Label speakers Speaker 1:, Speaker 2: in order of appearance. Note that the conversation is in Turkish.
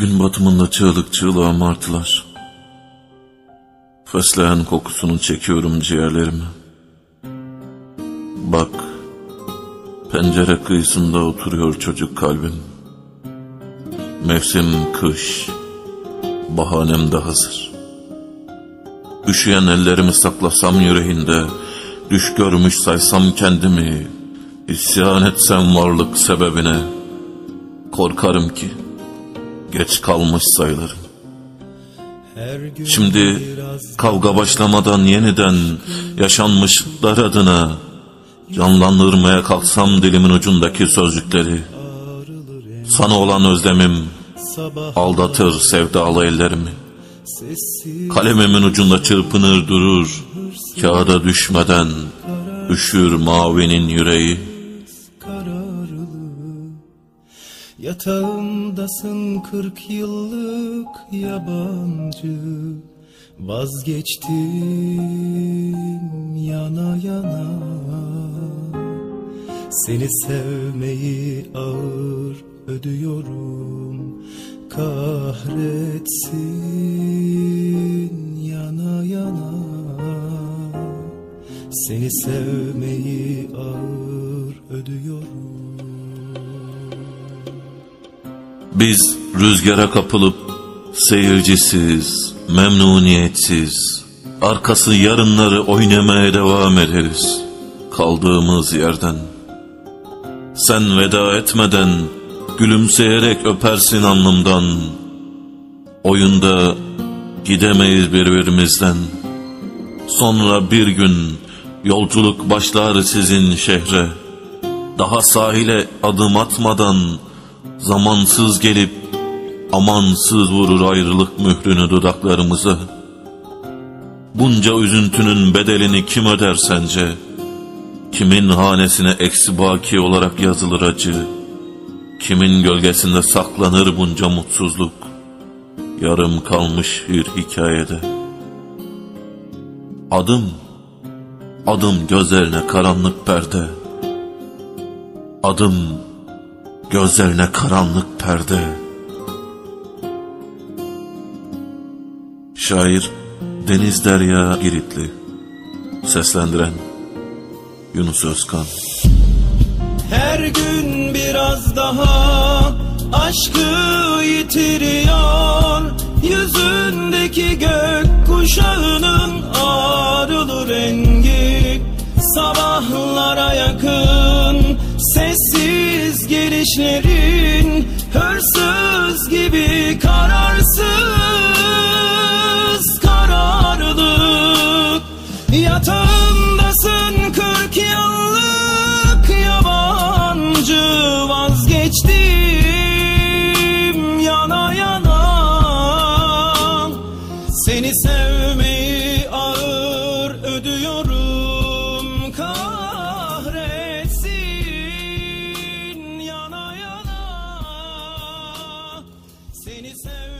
Speaker 1: Gün batımında çığlık çığlığa martılar. Fesleğen kokusunu çekiyorum ciğerlerime. Bak, pencere kıyısında oturuyor çocuk kalbim. Mevsim kış, bahanem de hazır. Üşüyen ellerimi saklasam yüreğinde, düş görmüş saysam kendimi, isyan etsem varlık sebebine, korkarım ki geç kalmış sayılırım. Şimdi kavga başlamadan yeniden yaşanmışlıklar adına canlandırmaya kalksam dilimin ucundaki sözcükleri, sana olan özlemim aldatır sevdalı ellerimi. Kalemimin ucunda çırpınır durur, kağıda düşmeden üşür mavinin yüreği.
Speaker 2: Yatağımdasın kırk yıllık yabancı. Vazgeçtim yana yana. Seni sevmeyi ağır ödüyorum. Kahretsin yana yana. Seni sevmeyi ağır ödüyorum
Speaker 1: Biz rüzgara kapılıp seyircisiz, memnuniyetsiz, arkası yarınları oynamaya devam ederiz kaldığımız yerden. Sen veda etmeden gülümseyerek öpersin alnımdan. Oyunda gidemeyiz birbirimizden. Sonra bir gün yolculuk başlar sizin şehre. Daha sahile adım atmadan Zamansız gelip amansız vurur ayrılık mührünü dudaklarımıza. Bunca üzüntünün bedelini kim öder sence? Kimin hanesine eksi baki olarak yazılır acı? Kimin gölgesinde saklanır bunca mutsuzluk? Yarım kalmış bir hikayede. Adım, adım gözlerine karanlık perde. Adım, Gözlerine karanlık perde. Şair Deniz Derya Giritli. Seslendiren Yunus Özkan.
Speaker 2: Her gün biraz daha aşkı yitiriyor. Yüzündeki gök kuşağının ağrılı rengi. Sabahlara yakın sessiz gelişlerin Hırsız gibi karar Seni sev